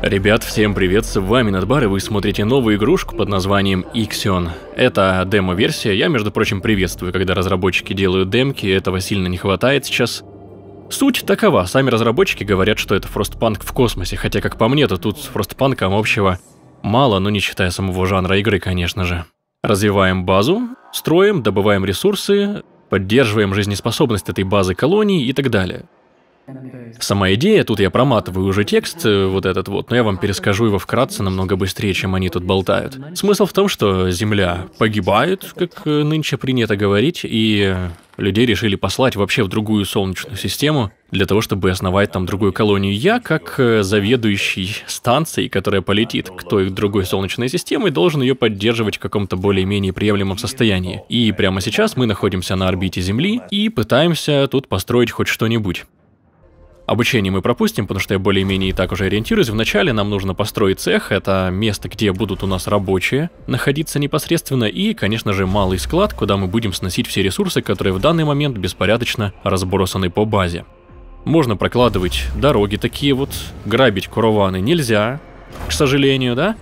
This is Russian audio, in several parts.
Ребят, всем привет, с вами Надбар, и вы смотрите новую игрушку под названием Ixion. Это демо-версия, я, между прочим, приветствую, когда разработчики делают демки, этого сильно не хватает сейчас. Суть такова, сами разработчики говорят, что это фростпанк в космосе, хотя, как по мне, то тут с фростпанком общего мало, но не считая самого жанра игры, конечно же. Развиваем базу, строим, добываем ресурсы, поддерживаем жизнеспособность этой базы колонии и так далее. Сама идея, тут я проматываю уже текст, э, вот этот вот, но я вам перескажу его вкратце намного быстрее, чем они тут болтают. Смысл в том, что Земля погибает, как э, нынче принято говорить, и людей решили послать вообще в другую солнечную систему для того, чтобы основать там другую колонию. Я, как э, заведующий станцией, которая полетит к той другой солнечной системе, должен ее поддерживать в каком-то более-менее приемлемом состоянии. И прямо сейчас мы находимся на орбите Земли и пытаемся тут построить хоть что-нибудь. Обучение мы пропустим, потому что я более-менее и так уже ориентируюсь. Вначале нам нужно построить цех, это место, где будут у нас рабочие находиться непосредственно, и, конечно же, малый склад, куда мы будем сносить все ресурсы, которые в данный момент беспорядочно разбросаны по базе. Можно прокладывать дороги такие вот, грабить курованы нельзя, к сожалению, да?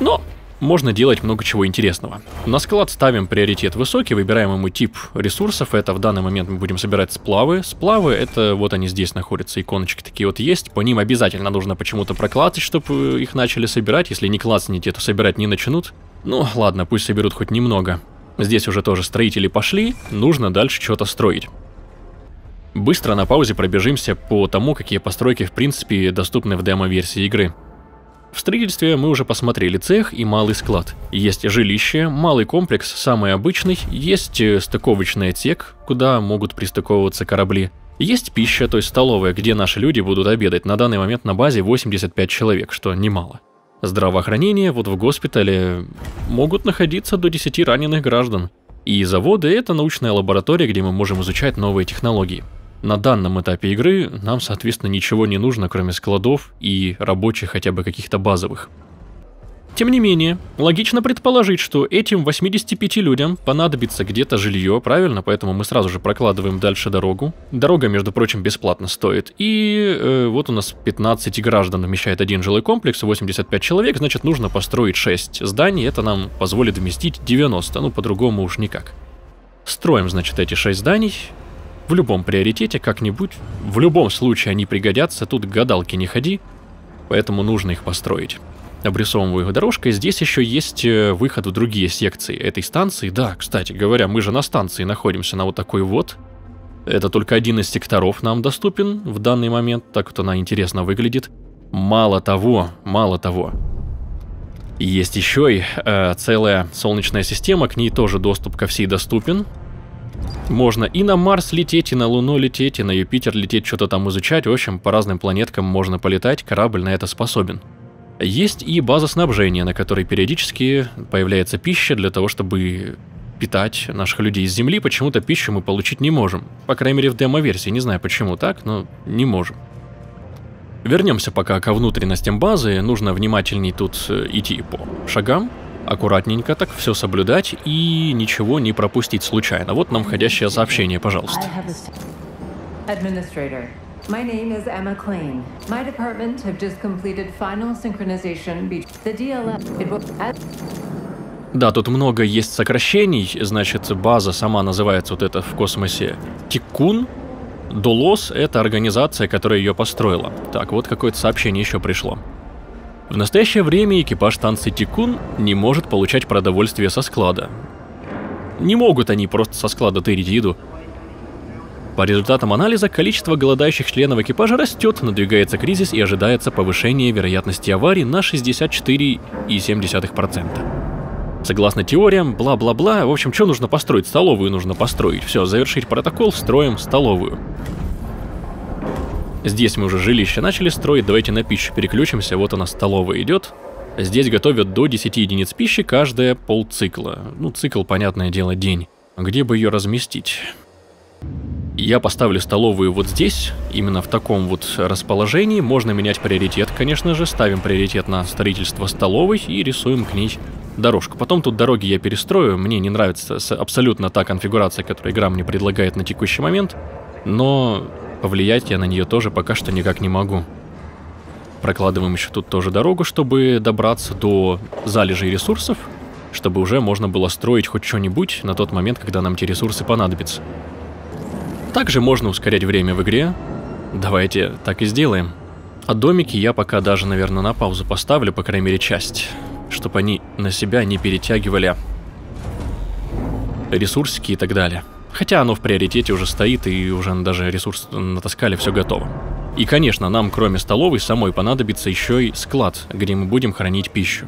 Но можно делать много чего интересного. На склад ставим приоритет высокий, выбираем ему тип ресурсов. Это в данный момент мы будем собирать сплавы. Сплавы, это вот они здесь находятся, иконочки такие вот есть. По ним обязательно нужно почему-то проклацать, чтобы их начали собирать. Если не клацните, то собирать не начнут. Ну, ладно, пусть соберут хоть немного. Здесь уже тоже строители пошли, нужно дальше что-то строить. Быстро на паузе пробежимся по тому, какие постройки в принципе доступны в демо-версии игры. В строительстве мы уже посмотрели цех и малый склад. Есть жилище, малый комплекс, самый обычный, есть э, стыковочный отсек, куда могут пристыковываться корабли. Есть пища, то есть столовая, где наши люди будут обедать. На данный момент на базе 85 человек, что немало. Здравоохранение, вот в госпитале могут находиться до 10 раненых граждан. И заводы – это научная лаборатория, где мы можем изучать новые технологии. На данном этапе игры нам, соответственно, ничего не нужно, кроме складов и рабочих хотя бы каких-то базовых. Тем не менее, логично предположить, что этим 85 людям понадобится где-то жилье, правильно? Поэтому мы сразу же прокладываем дальше дорогу. Дорога, между прочим, бесплатно стоит. И э, вот у нас 15 граждан вмещает один жилой комплекс, 85 человек, значит нужно построить 6 зданий, это нам позволит вместить 90, ну по-другому уж никак. Строим, значит, эти 6 зданий, в любом приоритете как-нибудь, в любом случае они пригодятся, тут гадалки не ходи, поэтому нужно их построить. Обрисовываю их дорожкой. Здесь еще есть э, выход в другие секции этой станции. Да, кстати говоря, мы же на станции находимся на вот такой вот. Это только один из секторов нам доступен в данный момент, так вот она интересно выглядит. Мало того, мало того, есть еще и э, целая солнечная система, к ней тоже доступ ко всей доступен. Можно и на Марс лететь, и на Луну лететь, и на Юпитер лететь, что-то там изучать. В общем, по разным планеткам можно полетать, корабль на это способен. Есть и база снабжения, на которой периодически появляется пища для того, чтобы питать наших людей из Земли. Почему-то пищу мы получить не можем. По крайней мере в демо-версии, не знаю почему так, но не можем. Вернемся пока ко внутренностям базы, нужно внимательней тут э, идти по шагам аккуратненько так все соблюдать и ничего не пропустить случайно. Вот нам входящее сообщение, пожалуйста. My name is Emma Klein. My department have just completed final synchronization the DLF. It will... Да, тут много есть сокращений, значит, база сама называется вот это в космосе Тикун. Дулос — это организация, которая ее построила. Так, вот какое-то сообщение еще пришло. В настоящее время экипаж станции Тикун не может получать продовольствие со склада. Не могут они просто со склада тырить еду. По результатам анализа, количество голодающих членов экипажа растет, надвигается кризис и ожидается повышение вероятности аварий на 64,7%. Согласно теориям, бла-бла-бла, в общем, что нужно построить? Столовую нужно построить. Все, завершить протокол, строим столовую. Здесь мы уже жилище начали строить, давайте на пищу переключимся, вот она столовая идет. Здесь готовят до 10 единиц пищи каждая полцикла. Ну, цикл, понятное дело, день. Где бы ее разместить? Я поставлю столовую вот здесь, именно в таком вот расположении. Можно менять приоритет, конечно же. Ставим приоритет на строительство столовой и рисуем к ней дорожку. Потом тут дороги я перестрою. Мне не нравится абсолютно та конфигурация, которую игра мне предлагает на текущий момент. Но Повлиять я на нее тоже пока что никак не могу. Прокладываем еще тут тоже дорогу, чтобы добраться до залежей ресурсов, чтобы уже можно было строить хоть что-нибудь на тот момент, когда нам эти ресурсы понадобятся. Также можно ускорять время в игре. Давайте так и сделаем. А домики я пока даже, наверное, на паузу поставлю, по крайней мере, часть. Чтобы они на себя не перетягивали ресурсики и так далее. Хотя оно в приоритете уже стоит, и уже даже ресурсы натаскали, все готово. И, конечно, нам, кроме столовой, самой понадобится еще и склад, где мы будем хранить пищу.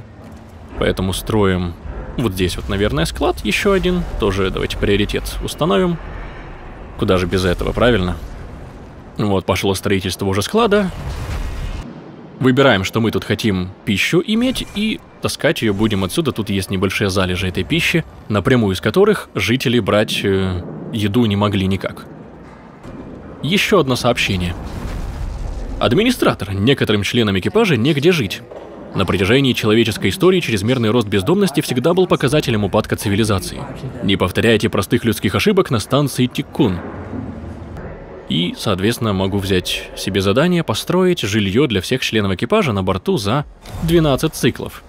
Поэтому строим вот здесь вот, наверное, склад еще один. Тоже давайте приоритет установим. Куда же без этого, правильно? Вот, пошло строительство уже склада. Выбираем, что мы тут хотим пищу иметь, и таскать ее будем отсюда. Тут есть небольшие залежи этой пищи, напрямую из которых жители брать э, еду не могли никак. Еще одно сообщение. Администратор. Некоторым членам экипажа негде жить. На протяжении человеческой истории чрезмерный рост бездомности всегда был показателем упадка цивилизации. Не повторяйте простых людских ошибок на станции Тиккун. И, соответственно, могу взять себе задание построить жилье для всех членов экипажа на борту за 12 циклов.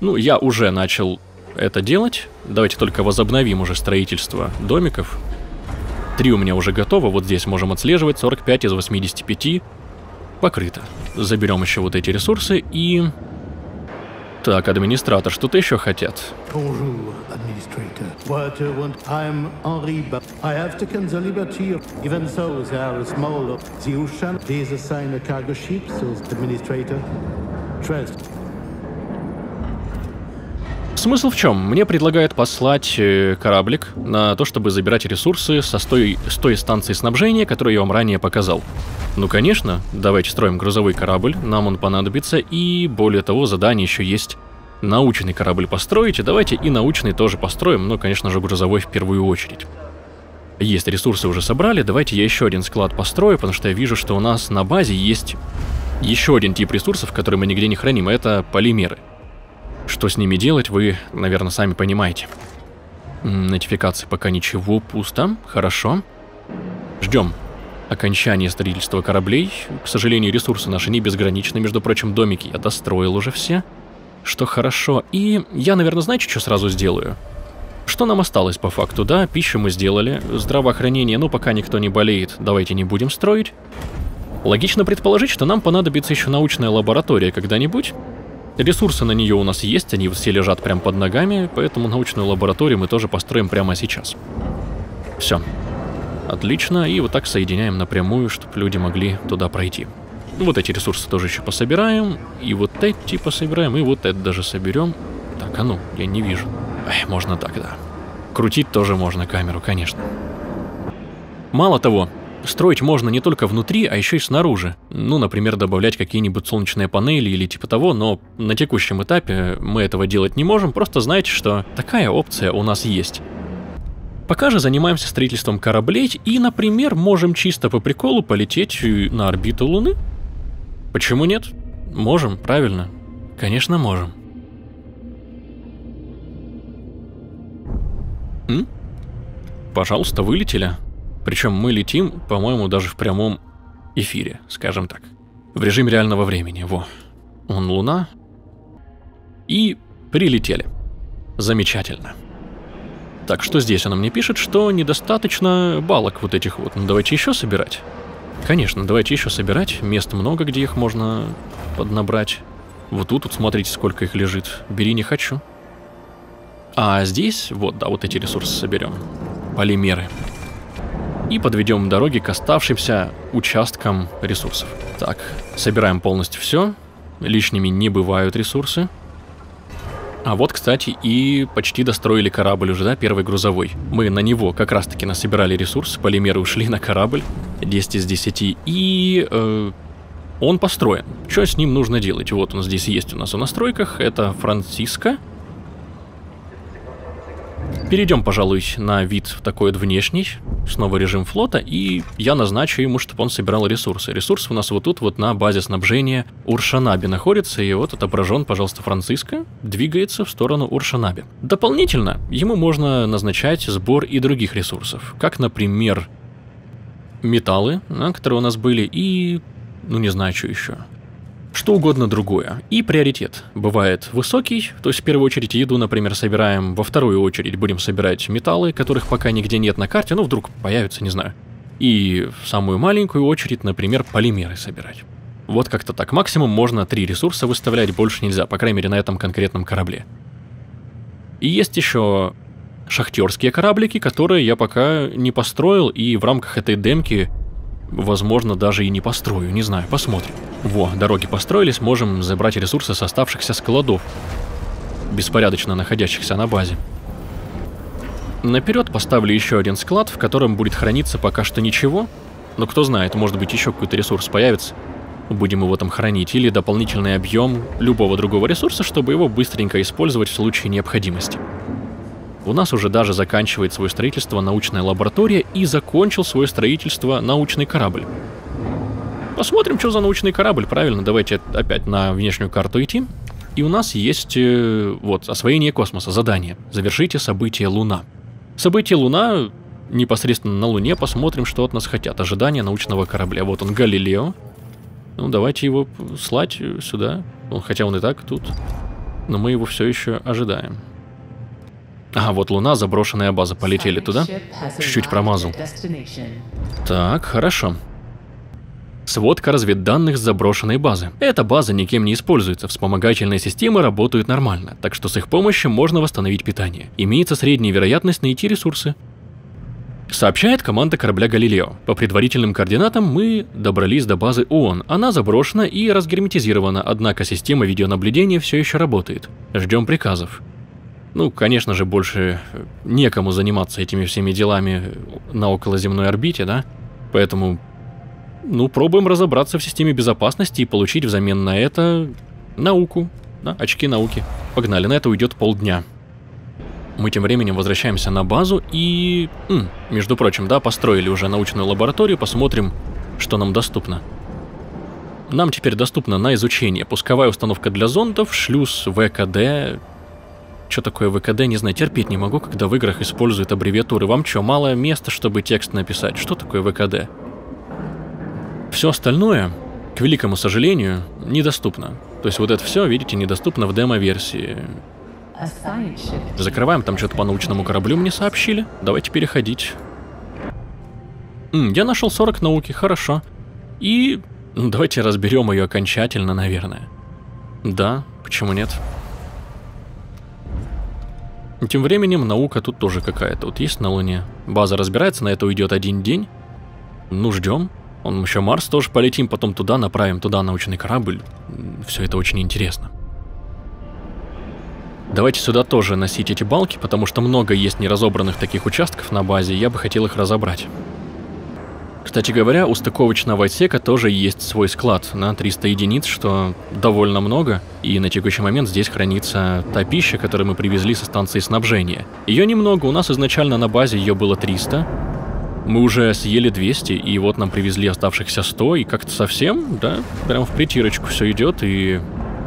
Ну, я уже начал это делать. Давайте только возобновим уже строительство домиков. Три у меня уже готово, вот здесь можем отслеживать, 45 из 85 покрыто. Заберем еще вот эти ресурсы и так, администратор, что-то еще хотят? Trust. Смысл в чем? Мне предлагают послать э, кораблик на то, чтобы забирать ресурсы со той, с той станции снабжения, которую я вам ранее показал. Ну, конечно, давайте строим грузовой корабль, нам он понадобится, и более того, задание еще есть научный корабль построить, и давайте и научный тоже построим, но, конечно же, грузовой в первую очередь. Есть ресурсы уже собрали, давайте я еще один склад построю, потому что я вижу, что у нас на базе есть еще один тип ресурсов, который мы нигде не храним, это полимеры. Что с ними делать, вы, наверное, сами понимаете. Нотификации пока ничего, пусто, хорошо. Ждем окончание строительства кораблей. К сожалению, ресурсы наши не безграничны. Между прочим, домики я достроил уже все. Что хорошо. И я, наверное, знаете, что сразу сделаю? Что нам осталось по факту, да? Пищу мы сделали. Здравоохранение, ну, пока никто не болеет, давайте не будем строить. Логично предположить, что нам понадобится еще научная лаборатория когда-нибудь. Ресурсы на нее у нас есть, они все лежат прямо под ногами, поэтому научную лабораторию мы тоже построим прямо сейчас. Все. Отлично, и вот так соединяем напрямую, чтобы люди могли туда пройти. Вот эти ресурсы тоже еще пособираем, и вот эти пособираем, и вот это даже соберем. Так, а ну, я не вижу. Эх, можно так, да. Крутить тоже можно камеру, конечно. Мало того, строить можно не только внутри, а еще и снаружи. Ну, например, добавлять какие-нибудь солнечные панели или типа того, но на текущем этапе мы этого делать не можем, просто знайте, что такая опция у нас есть. Пока же занимаемся строительством кораблей и, например, можем чисто по приколу полететь на орбиту Луны. Почему нет? Можем, правильно. Конечно, можем. М? Пожалуйста, вылетели. Причем мы летим, по-моему, даже в прямом эфире, скажем так. В режиме реального времени, во. Он Луна. И прилетели. Замечательно. Так, что здесь она мне пишет, что недостаточно балок вот этих вот. Ну, давайте еще собирать. Конечно, давайте еще собирать. Мест много, где их можно поднабрать. Вот тут, вот смотрите, сколько их лежит. Бери не хочу. А здесь, вот, да, вот эти ресурсы соберем. Полимеры. И подведем дороги к оставшимся участкам ресурсов. Так, собираем полностью все. Лишними не бывают ресурсы. А вот, кстати, и почти достроили корабль уже, да, первый грузовой. Мы на него как раз-таки насобирали ресурсы, полимеры ушли на корабль, 10 из 10, и э, он построен. Что с ним нужно делать? Вот он здесь есть у нас в настройках, это Франциско, Перейдем, пожалуй, на вид такой вот внешний, снова режим флота, и я назначу ему, чтобы он собирал ресурсы. Ресурсы у нас вот тут вот на базе снабжения Уршанаби находится, и вот отображен, пожалуйста, Франциско, двигается в сторону Уршанаби. Дополнительно ему можно назначать сбор и других ресурсов, как, например, металлы, да, которые у нас были, и, ну не знаю, что еще. Что угодно другое. И приоритет бывает высокий, то есть в первую очередь еду, например, собираем, во вторую очередь будем собирать металлы, которых пока нигде нет на карте, ну вдруг появятся, не знаю. И в самую маленькую очередь, например, полимеры собирать. Вот как-то так. Максимум можно три ресурса выставлять, больше нельзя, по крайней мере на этом конкретном корабле. И есть еще шахтерские кораблики, которые я пока не построил, и в рамках этой демки Возможно, даже и не построю, не знаю, посмотрим. Во, дороги построились, можем забрать ресурсы с оставшихся складов, беспорядочно находящихся на базе. Наперед поставлю еще один склад, в котором будет храниться пока что ничего, но кто знает, может быть еще какой-то ресурс появится. Будем его там хранить, или дополнительный объем любого другого ресурса, чтобы его быстренько использовать в случае необходимости. У нас уже даже заканчивает свое строительство научная лаборатория и закончил свое строительство научный корабль. Посмотрим, что за научный корабль. Правильно, давайте опять на внешнюю карту идти. И у нас есть э, вот освоение космоса, задание. Завершите событие Луна. Событие Луна непосредственно на Луне. Посмотрим, что от нас хотят. Ожидание научного корабля. Вот он, Галилео. Ну, давайте его слать сюда. Хотя он и так тут. Но мы его все еще ожидаем. А, вот Луна, заброшенная база. Полетели туда. Чуть-чуть промазал. Так, хорошо. Сводка разведданных с заброшенной базы. Эта база никем не используется, вспомогательные системы работают нормально, так что с их помощью можно восстановить питание. Имеется средняя вероятность найти ресурсы. Сообщает команда корабля «Галилео». По предварительным координатам мы добрались до базы ООН. Она заброшена и разгерметизирована, однако система видеонаблюдения все еще работает. Ждем приказов. Ну, конечно же, больше некому заниматься этими всеми делами на околоземной орбите, да? Поэтому, ну, пробуем разобраться в системе безопасности и получить взамен на это науку, да, очки науки. Погнали, на это уйдет полдня. Мы тем временем возвращаемся на базу и, м, между прочим, да, построили уже научную лабораторию, посмотрим, что нам доступно. Нам теперь доступна на изучение пусковая установка для зондов, шлюз ВКД, что такое ВКД, не знаю, терпеть не могу, когда в играх используют аббревиатуры. Вам что, мало места, чтобы текст написать? Что такое ВКД? Все остальное, к великому сожалению, недоступно. То есть вот это все, видите, недоступно в демо-версии. Закрываем, там что-то по научному кораблю мне сообщили. Давайте переходить. М, я нашел 40 науки, хорошо. И ну, давайте разберем ее окончательно, наверное. Да, почему нет? Тем временем наука тут тоже какая-то. Вот есть на Луне. База разбирается, на это уйдет один день. Ну, ждем. Он еще Марс тоже полетим, потом туда направим, туда научный корабль. Все это очень интересно. Давайте сюда тоже носить эти балки, потому что много есть неразобранных таких участков на базе, я бы хотел их разобрать. Кстати говоря, у стыковочного отсека тоже есть свой склад на 300 единиц, что довольно много, и на текущий момент здесь хранится та пища, которую мы привезли со станции снабжения. Ее немного, у нас изначально на базе ее было 300, мы уже съели 200, и вот нам привезли оставшихся 100, и как-то совсем, да, прям в притирочку все идет, и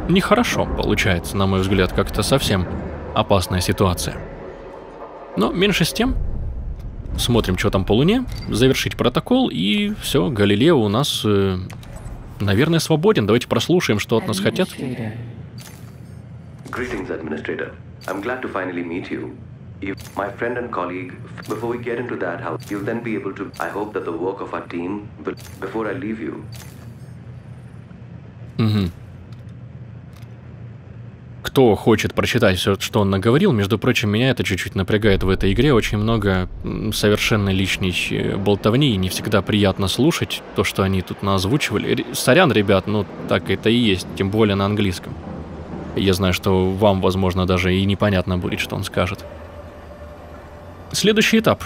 нехорошо получается, на мой взгляд, как-то совсем опасная ситуация. Но меньше с тем, Смотрим, что там по Луне, завершить протокол, и все, Галилео у нас, э, наверное, свободен. Давайте прослушаем, что от нас хотят. Greetings, Administrator. I'm glad to finally meet you. You, my friend and colleague, before we get into that, how you'll then be able to, I hope that the work of our team, but before I leave you. Угу кто хочет прочитать все, что он наговорил, между прочим, меня это чуть-чуть напрягает в этой игре. Очень много совершенно лишней э, болтовни, и не всегда приятно слушать то, что они тут наозвучивали. Сорян, ребят, ну так это и есть, тем более на английском. Я знаю, что вам, возможно, даже и непонятно будет, что он скажет. Следующий этап.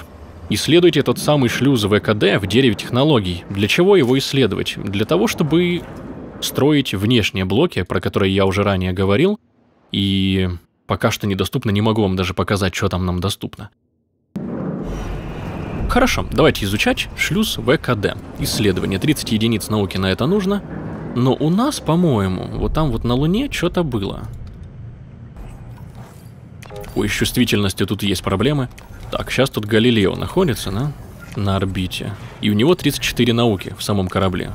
Исследуйте тот самый шлюз ВКД в дереве технологий. Для чего его исследовать? Для того, чтобы строить внешние блоки, про которые я уже ранее говорил, и пока что недоступно, не могу вам даже показать, что там нам доступно. Хорошо, давайте изучать шлюз ВКД. Исследование. 30 единиц науки на это нужно. Но у нас, по-моему, вот там вот на Луне что-то было. Ой, с чувствительностью тут есть проблемы. Так, сейчас тут Галилео находится, да? На орбите. И у него 34 науки в самом корабле.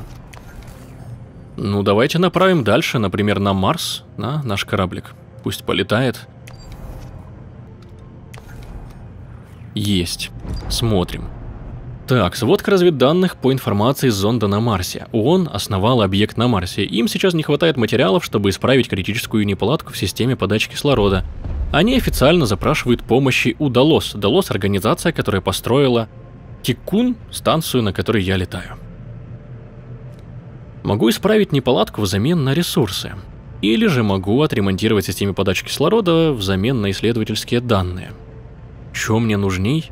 Ну, давайте направим дальше, например, на Марс, на наш кораблик. Пусть полетает. Есть. Смотрим. Так, сводка разведданных по информации с зонда на Марсе. ООН основал объект на Марсе. Им сейчас не хватает материалов, чтобы исправить критическую неполадку в системе подачи кислорода. Они официально запрашивают помощи у Далос. Далос – организация, которая построила Тикун, станцию, на которой я летаю. Могу исправить неполадку взамен на ресурсы. Или же могу отремонтировать систему подачи кислорода взамен на исследовательские данные. Чё мне нужней?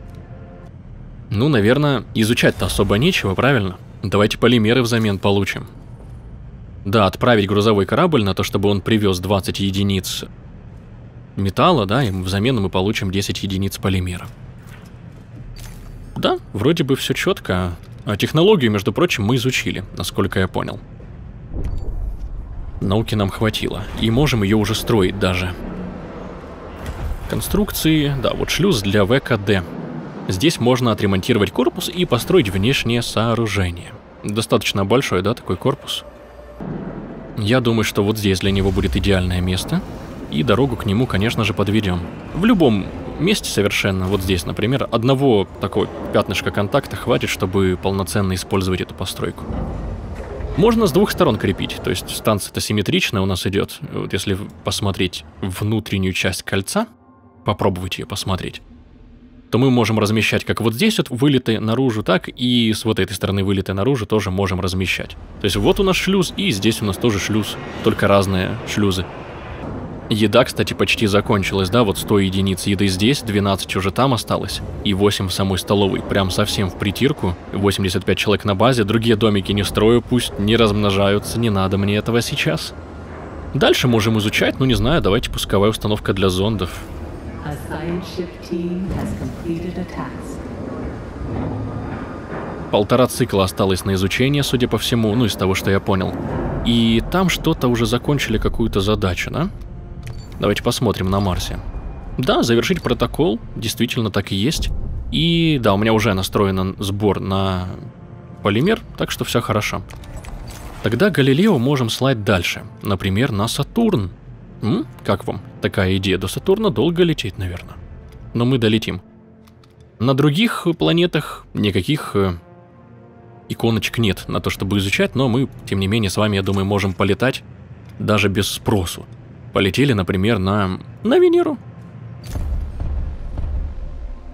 Ну, наверное, изучать-то особо нечего, правильно? Давайте полимеры взамен получим. Да, отправить грузовой корабль на то, чтобы он привез 20 единиц металла, да, и взамен мы получим 10 единиц полимера. Да, вроде бы все четко. А технологию, между прочим, мы изучили, насколько я понял. Науки нам хватило, и можем ее уже строить даже. Конструкции, да, вот шлюз для ВКД. Здесь можно отремонтировать корпус и построить внешнее сооружение. Достаточно большой, да, такой корпус? Я думаю, что вот здесь для него будет идеальное место. И дорогу к нему, конечно же, подведем. В любом месте совершенно, вот здесь, например, одного такого пятнышка контакта хватит, чтобы полноценно использовать эту постройку. Можно с двух сторон крепить, то есть станция-то симметричная у нас идет. Вот если посмотреть внутреннюю часть кольца, попробовать ее посмотреть, то мы можем размещать как вот здесь вот вылеты наружу, так и с вот этой стороны вылеты наружу тоже можем размещать. То есть вот у нас шлюз, и здесь у нас тоже шлюз, только разные шлюзы. Еда, кстати, почти закончилась, да, вот 100 единиц еды здесь, 12 уже там осталось, и 8 в самой столовой, прям совсем в притирку, 85 человек на базе, другие домики не строю, пусть не размножаются, не надо мне этого сейчас. Дальше можем изучать, ну не знаю, давайте пусковая установка для зондов. Полтора цикла осталось на изучение, судя по всему, ну из того, что я понял. И там что-то уже закончили какую-то задачу, да? Давайте посмотрим на Марсе. Да, завершить протокол, действительно так и есть. И да, у меня уже настроен сбор на полимер, так что все хорошо. Тогда Галилео можем слать дальше, например, на Сатурн. М? Как вам такая идея? До Сатурна долго лететь, наверное. Но мы долетим. На других планетах никаких э, иконочек нет на то, чтобы изучать, но мы, тем не менее, с вами, я думаю, можем полетать даже без спросу. Полетели, например, на... на Венеру.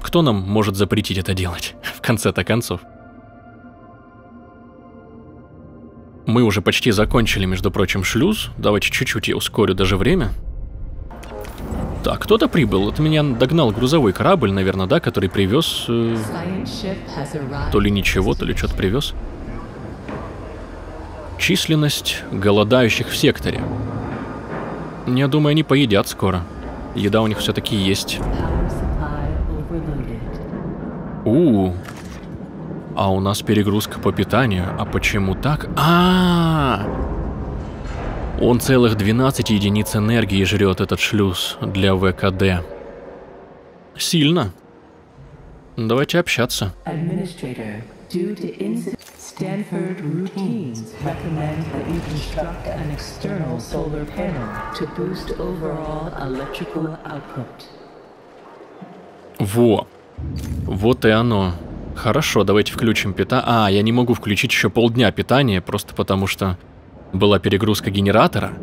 Кто нам может запретить это делать, в конце-то концов? Мы уже почти закончили, между прочим, шлюз. Давайте чуть-чуть я ускорю даже время. Так, кто-то прибыл. Это меня догнал грузовой корабль, наверное, да, который привез... Э, то ли ничего, то ли что-то привез. Численность голодающих в секторе. Я думаю, они поедят скоро. Еда у них все-таки есть. У, -у, у А у нас перегрузка по питанию. А почему так? А, -а, а Он целых 12 единиц энергии жрет этот шлюз для ВКД. Сильно. Давайте общаться. Stanford routines recommend that you construct an external solar panel to boost overall electrical output. Во. Вот и оно. Хорошо, давайте включим питание. А, я не могу включить еще полдня питания, просто потому что была перегрузка генератора.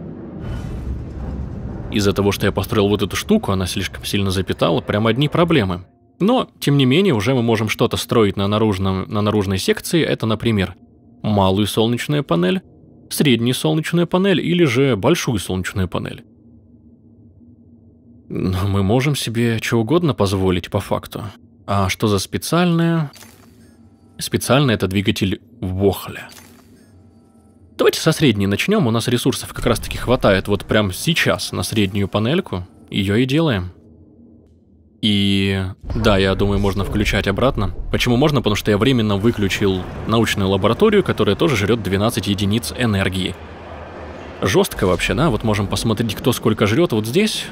Из-за того, что я построил вот эту штуку, она слишком сильно запитала, прям одни проблемы. Но, тем не менее, уже мы можем что-то строить на, наружном, на наружной секции. Это, например, малую солнечную панель, среднюю солнечную панель или же большую солнечную панель. Но мы можем себе что угодно позволить по факту. А что за специальное? Специальный это двигатель Вохля. Давайте со средней начнем, у нас ресурсов как раз таки хватает вот прямо сейчас на среднюю панельку. Ее и делаем. И да, я думаю, можно включать обратно. Почему можно? Потому что я временно выключил научную лабораторию, которая тоже жрет 12 единиц энергии. Жестко вообще, да? Вот можем посмотреть, кто сколько жрет вот здесь.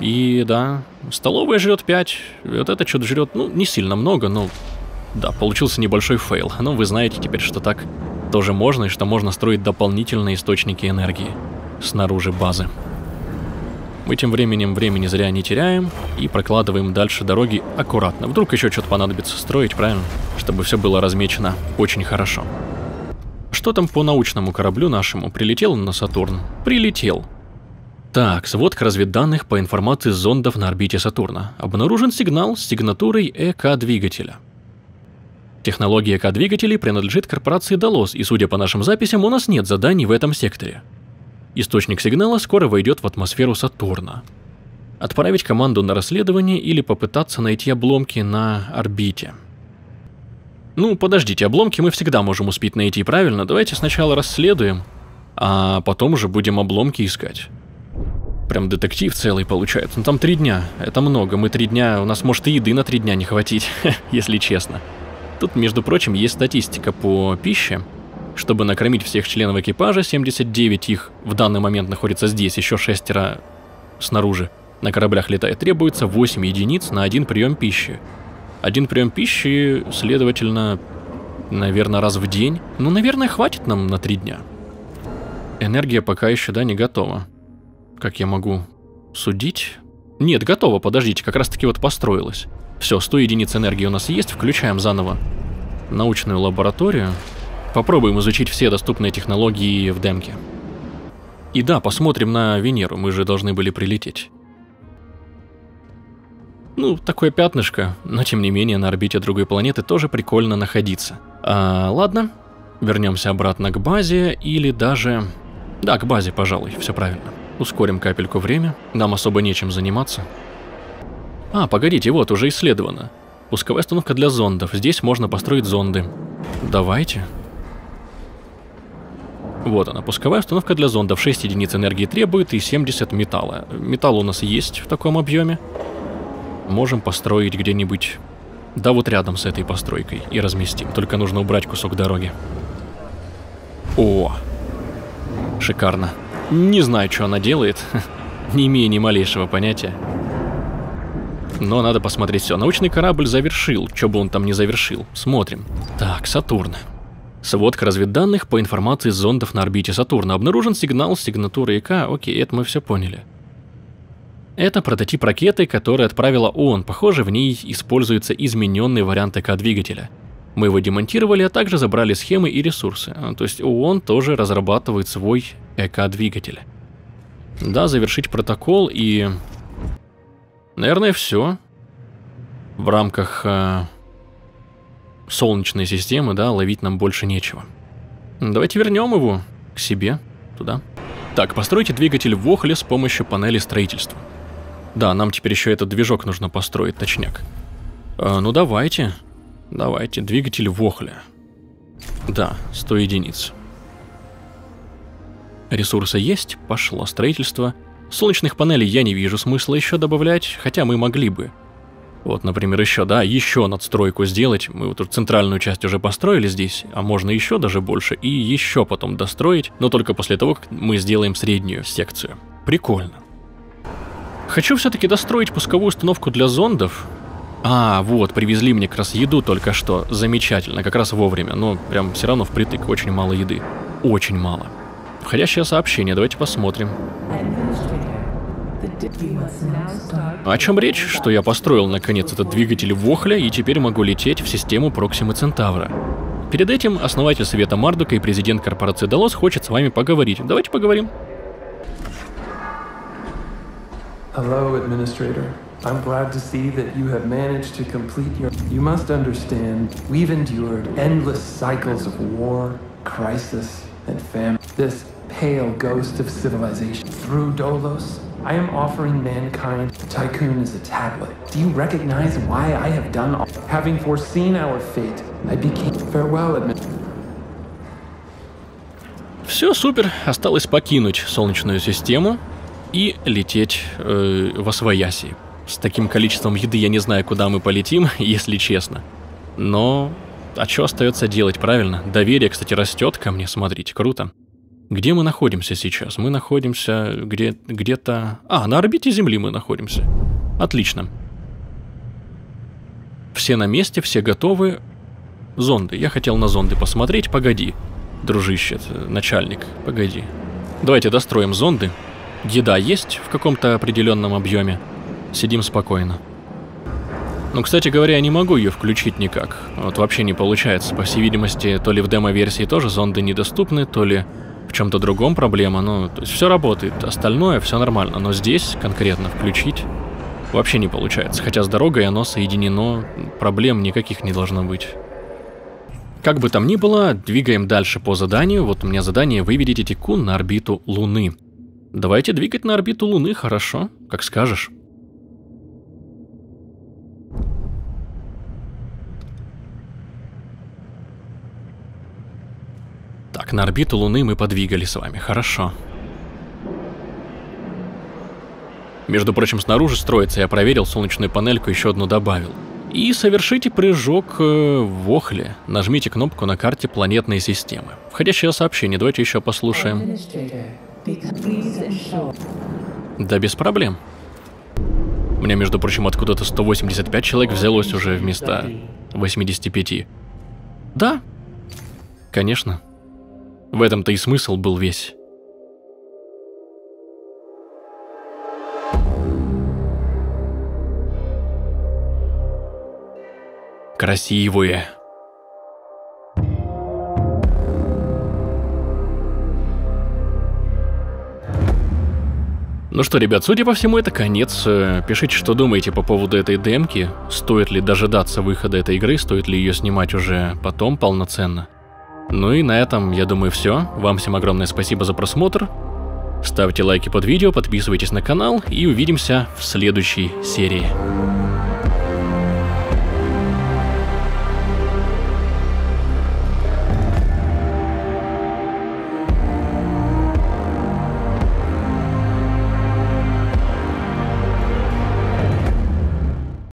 И да, столовая жрет 5, вот это что-то жрет, ну, не сильно много, но да, получился небольшой фейл. Но вы знаете теперь, что так тоже можно и что можно строить дополнительные источники энергии снаружи базы. Мы тем временем времени зря не теряем и прокладываем дальше дороги аккуратно. Вдруг еще что-то понадобится строить, правильно? Чтобы все было размечено очень хорошо. Что там по научному кораблю нашему? Прилетел он на Сатурн? Прилетел. Так, сводка разведданных по информации зондов на орбите Сатурна. Обнаружен сигнал с сигнатурой ЭК-двигателя. Технология ЭК-двигателей принадлежит корпорации Далос, и судя по нашим записям, у нас нет заданий в этом секторе. Источник сигнала скоро войдет в атмосферу Сатурна. Отправить команду на расследование или попытаться найти обломки на орбите. Ну, подождите, обломки мы всегда можем успеть найти, правильно? Давайте сначала расследуем, а потом уже будем обломки искать. Прям детектив целый получается. Ну там три дня, это много. Мы три дня, у нас может и еды на три дня не хватить, если честно. Тут, между прочим, есть статистика по пище. Чтобы накормить всех членов экипажа, 79 их в данный момент находится здесь, еще шестеро снаружи. На кораблях летает, требуется 8 единиц на один прием пищи. Один прием пищи, следовательно, наверное, раз в день. Ну, наверное, хватит нам на три дня. Энергия пока еще, да, не готова. Как я могу судить? Нет, готова, подождите, как раз таки вот построилась. Все, 100 единиц энергии у нас есть, включаем заново научную лабораторию. Попробуем изучить все доступные технологии в демке. И да, посмотрим на Венеру, мы же должны были прилететь. Ну, такое пятнышко, но тем не менее на орбите другой планеты тоже прикольно находиться. А, ладно, вернемся обратно к базе или даже... Да, к базе, пожалуй, все правильно. Ускорим капельку время, нам особо нечем заниматься. А, погодите, вот, уже исследовано. Пусковая установка для зондов, здесь можно построить зонды. Давайте. Вот она, пусковая установка для зондов. 6 единиц энергии требует и 70 металла. Металл у нас есть в таком объеме. Можем построить где-нибудь... Да вот рядом с этой постройкой и разместим. Только нужно убрать кусок дороги. О! Шикарно. Не знаю, что она делает. Не имею ни малейшего понятия. Но надо посмотреть все. Научный корабль завершил. Что бы он там не завершил. Смотрим. Так, Сатурн. Сводка разведданных по информации зондов на орбите Сатурна. Обнаружен сигнал с сигнатурой ИК. Окей, это мы все поняли. Это прототип ракеты, которую отправила ООН. Похоже, в ней используется измененный вариант ЭК-двигателя. Мы его демонтировали, а также забрали схемы и ресурсы. А, то есть ООН тоже разрабатывает свой ЭК-двигатель. Да, завершить протокол и... Наверное, все. В рамках э, Солнечной системы, да, ловить нам больше нечего. Давайте вернем его к себе, туда. Так, постройте двигатель в Охле с помощью панели строительства. Да, нам теперь еще этот движок нужно построить, точняк. Э, ну давайте. Давайте, двигатель в Охле. Да, 100 единиц. Ресурсы есть, пошло строительство. Солнечных панелей я не вижу смысла еще добавлять, хотя мы могли бы. Вот, например, еще, да, еще надстройку сделать. Мы вот тут центральную часть уже построили здесь, а можно еще даже больше, и еще потом достроить, но только после того, как мы сделаем среднюю секцию. Прикольно. Хочу все-таки достроить пусковую установку для зондов. А, вот, привезли мне как раз еду только что. Замечательно, как раз вовремя, но прям все равно впритык очень мало еды. Очень мало. Входящее сообщение, давайте посмотрим. О чем речь? Что я построил наконец этот двигатель Вохля и теперь могу лететь в систему Проксимы Центавра. Перед этим основатель Совета Мардука и президент корпорации Далос хочет с вами поговорить. Давайте поговорим. Hello, Administrator. I'm glad to see that you have managed to complete your... You must understand, we've endured endless cycles of war, crisis, and famine. This pale ghost of civilization. Through Dolos, I am offering mankind the Tycoon as a tablet. Do you recognize why I have done all? Having foreseen our fate, I became farewell admit. Все супер, осталось покинуть Солнечную систему и лететь э, в Освояси. С таким количеством еды я не знаю, куда мы полетим, если честно. Но а что остается делать, правильно? Доверие, кстати, растет ко мне, смотрите, круто. Где мы находимся сейчас? Мы находимся где- где-то... А, на орбите Земли мы находимся. Отлично. Все на месте, все готовы. Зонды. Я хотел на зонды посмотреть, погоди. дружище, начальник, погоди. Давайте достроим зонды. Еда есть в каком-то определенном объеме. Сидим спокойно. Ну, кстати говоря, я не могу ее включить никак. Вот вообще не получается. По всей видимости, то ли в демо-версии тоже зонды недоступны, то ли чем-то другом проблема. Ну, то есть все работает, остальное все нормально. Но здесь конкретно включить вообще не получается. Хотя с дорогой оно соединено, проблем никаких не должно быть. Как бы там ни было, двигаем дальше по заданию. Вот у меня задание выведите Тикун на орбиту Луны. Давайте двигать на орбиту Луны, хорошо? Как скажешь. На орбиту Луны мы подвигали с вами, хорошо. Между прочим, снаружи строится, я проверил солнечную панельку, еще одну добавил. И совершите прыжок э, в Охле. Нажмите кнопку на карте планетной системы. Входящее сообщение, давайте еще послушаем. Да без проблем. У меня, между прочим, откуда-то 185 человек взялось уже вместо 85. Да, конечно. В этом-то и смысл был весь. Красивые. Ну что, ребят, судя по всему, это конец. Э, пишите, что думаете по поводу этой демки. Стоит ли дожидаться выхода этой игры, стоит ли ее снимать уже потом полноценно. Ну и на этом, я думаю, все. Вам всем огромное спасибо за просмотр. Ставьте лайки под видео, подписывайтесь на канал и увидимся в следующей серии.